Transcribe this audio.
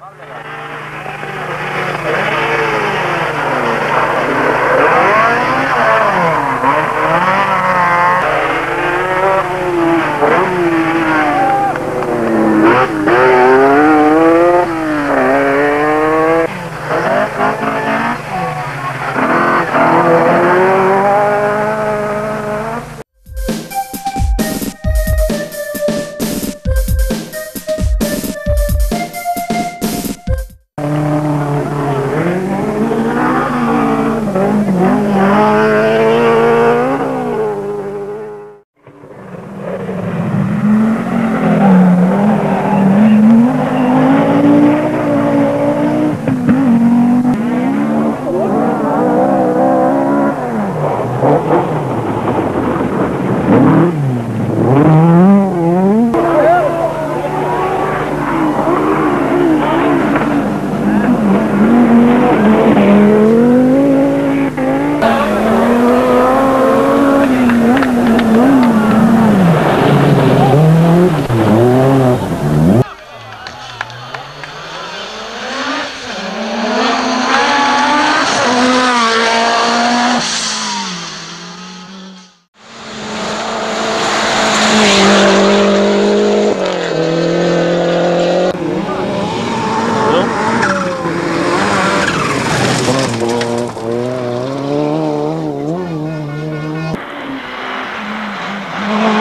Amen. Ah!